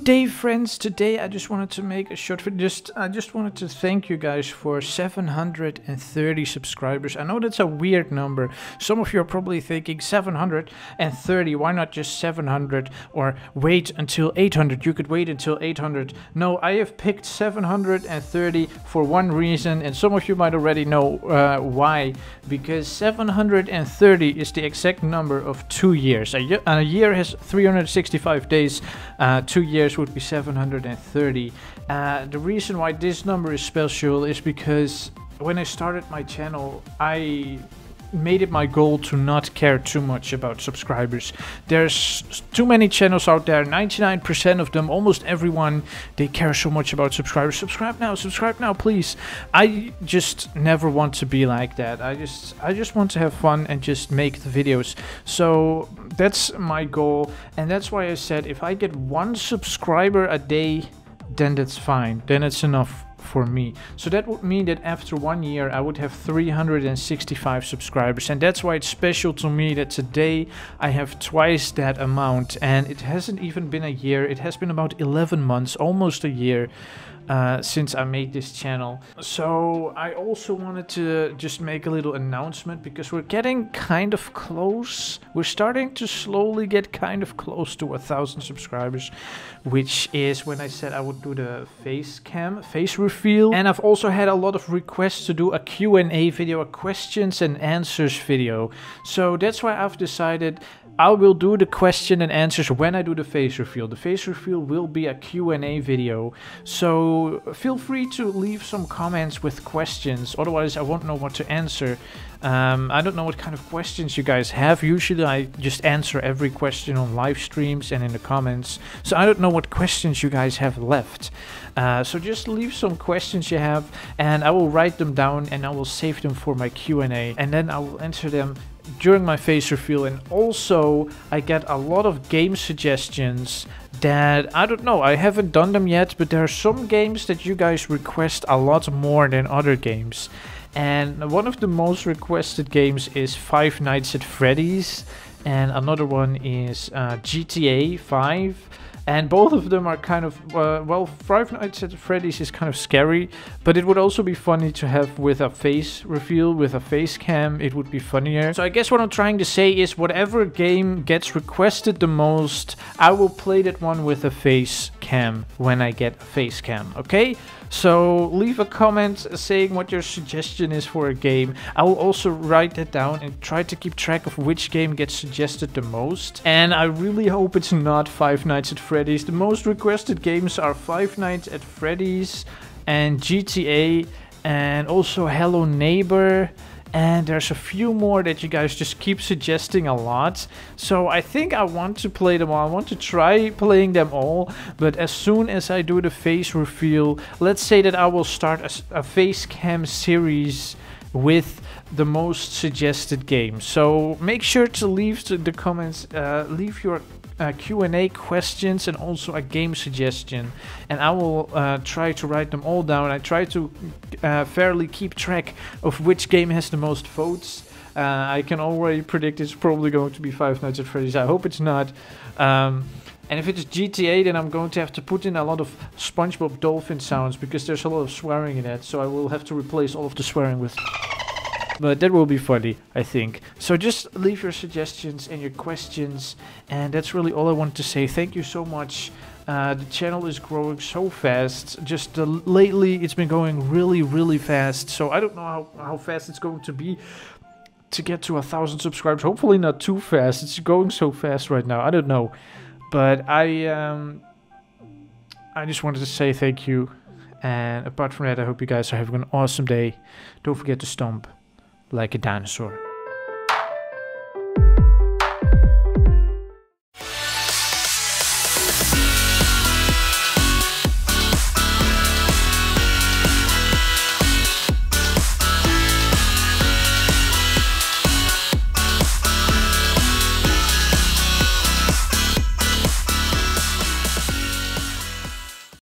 Good day, friends. Today I just wanted to make a short video. Just I just wanted to thank you guys for 730 subscribers. I know that's a weird number. Some of you are probably thinking 730. Why not just 700 or wait until 800? You could wait until 800. No, I have picked 730 for one reason, and some of you might already know uh, why. Because 730 is the exact number of two years. A year, a year has 365 days. Uh, two years would be 730. Uh, the reason why this number is special is because when I started my channel, I made it my goal to not care too much about subscribers. There's too many channels out there, 99% of them, almost everyone, they care so much about subscribers. Subscribe now, subscribe now, please. I just never want to be like that. I just I just want to have fun and just make the videos. So that's my goal and that's why I said if I get one subscriber a day, then that's fine. Then it's enough for me. So that would mean that after one year I would have 365 subscribers. And that's why it's special to me that today I have twice that amount. And it hasn't even been a year, it has been about 11 months, almost a year uh, since I made this channel. So I also wanted to just make a little announcement because we're getting kind of close. We're starting to slowly get kind of close to a thousand subscribers, which is when I said I would do the face cam, face reveal. And I've also had a lot of requests to do a Q&A video, a questions and answers video. So that's why I've decided I will do the question and answers when I do the face reveal. The face reveal will be a Q&A video. So feel free to leave some comments with questions. Otherwise I won't know what to answer. Um, I don't know what kind of questions you guys have. Usually I just answer every question on live streams and in the comments. So I don't know what questions you guys have left. Uh, so just leave some questions you have and I will write them down and I will save them for my Q&A. And then I will answer them during my face reveal and also I get a lot of game suggestions that I don't know I haven't done them yet but there are some games that you guys request a lot more than other games. And one of the most requested games is Five Nights at Freddy's and another one is uh, GTA 5 and both of them are kind of uh, well Five Nights at Freddy's is kind of scary but it would also be funny to have with a face reveal with a face cam it would be funnier so I guess what I'm trying to say is whatever game gets requested the most I will play that one with a face cam when I get a face cam okay so leave a comment saying what your suggestion is for a game. I will also write that down and try to keep track of which game gets suggested the most. And I really hope it's not Five Nights at Freddy's. The most requested games are Five Nights at Freddy's and GTA and also Hello Neighbor and there's a few more that you guys just keep suggesting a lot. So I think I want to play them all. I want to try playing them all. But as soon as I do the face reveal, let's say that I will start a, a face cam series with the most suggested games. So make sure to leave the comments, uh, leave your uh, Q&A questions and also a game suggestion and I will uh, try to write them all down. I try to uh, fairly keep track of which game has the most votes. Uh, I can already predict it's probably going to be Five Nights at Freddy's. I hope it's not. Um, and if it's GTA, then I'm going to have to put in a lot of SpongeBob dolphin sounds because there's a lot of swearing in it. So I will have to replace all of the swearing with but that will be funny, I think. So just leave your suggestions and your questions, and that's really all I want to say. Thank you so much. Uh, the channel is growing so fast. Just uh, lately, it's been going really, really fast. So I don't know how, how fast it's going to be to get to a thousand subscribers. Hopefully not too fast. It's going so fast right now. I don't know, but I um, I just wanted to say thank you. And apart from that, I hope you guys are having an awesome day. Don't forget to stomp like a dinosaur.